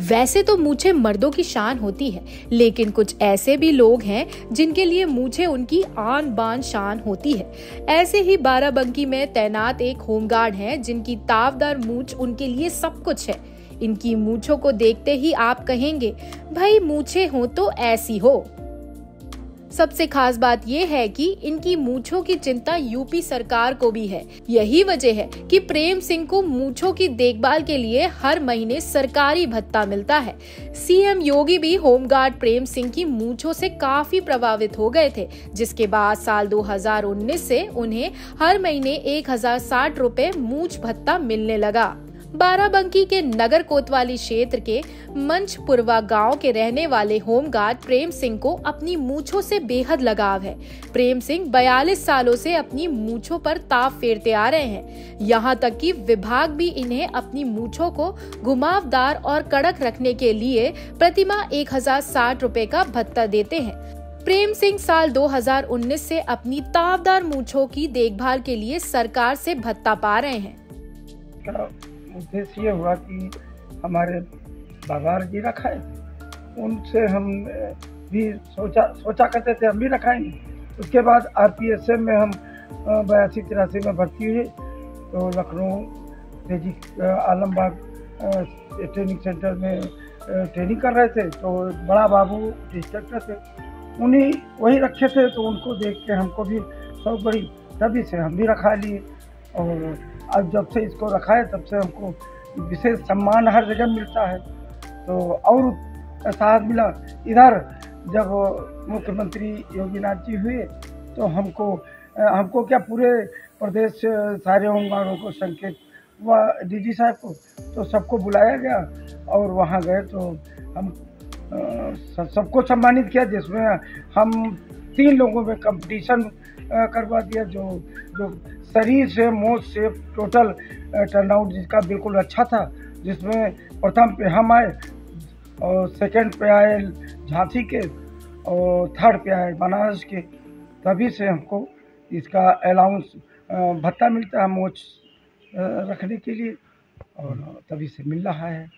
वैसे तो मूछे मर्दों की शान होती है, लेकिन कुछ ऐसे भी लोग हैं जिनके लिए मूछे उनकी आन बान शान होती है। ऐसे ही बाराबंकी में तैनात एक होमगार्ड हैं जिनकी तावदार मूछ उनके लिए सब कुछ है। इनकी मूछों को देखते ही आप कहेंगे, भाई, मूछे हो तो ऐसी हो। सबसे खास बात यह है कि इनकी मूछों की चिंता यूपी सरकार को भी है। यही वजह है कि प्रेम सिंह को मूछों की देखभाल के लिए हर महीने सरकारी भत्ता मिलता है। सीएम योगी भी होमगार्ड प्रेम सिंह की मूछों से काफ़ी प्रभावित हो गए थे, जिसके बाद साल 2019 से उन्हें हर महीने एक हज़ार मूछ भत्ता मिलने लगा। बाराबंकी के नगर कोतवाली क्षेत्र के मंचपुरवा गाँव के रहने वाले होमगार्ड प्रेम सिंह को अपनी मूछों से बेहद लगाव है। प्रेम सिंह 42 सालों से अपनी मूछों पर ताव फेरते आ रहे हैं। यहाँ तक कि विभाग भी इन्हें अपनी मूछों को घुमावदार और कड़क रखने के लिए प्रतिमा एक हज़ार का भत्ता देते हैं। प्रेम सिंह साल 2019 से अपनी तावदार मूछों की देखभाल के लिए सरकार से भत्ता पा रहे हैं। उद्देश्य ये हुआ कि हमारे बाबा जी रखाए। उनसे हम भी सोचा सोचा करते थे, हम भी रखाएँगे। उसके बाद आरपीएसएम में हम बयासी, तिरासी में भर्ती हुए। तो लखनऊ तेज़ी आलमबाग ट्रेनिंग सेंटर में ट्रेनिंग कर रहे थे। तो बड़ा बाबू इंस्ट्रक्टर थे। उन्हीं, वही रखे थे। तो उनको देख के हमको भी शौक बड़ी तभी से हम भी रखा लिए। और अब जब से इसको रखा है, तब से हमको विशेष सम्मान हर जगह मिलता है। तो और साथ मिला। इधर जब मुख्यमंत्री योगीनाथ जी हुए तो हमको हमको क्या पूरे प्रदेश सारे होमगार्डों को संकेत हुआ डी जी साहब को तो सबको बुलाया गया और वहाँ गए तो हम सबको सम्मानित किया, जिसमें हम तीन लोगों में कंपटीशन करवा दिया जो जो शरीर से मोज से टोटल टर्नआउट जिसका बिल्कुल अच्छा था, जिसमें प्रथम पे हम आए, और सेकंड पे आए झांसी के, और थर्ड पे आए बनारस के। तभी से हमको इसका अलाउंस भत्ता मिलता है मोच रखने के लिए, और तभी से मिल रहा है।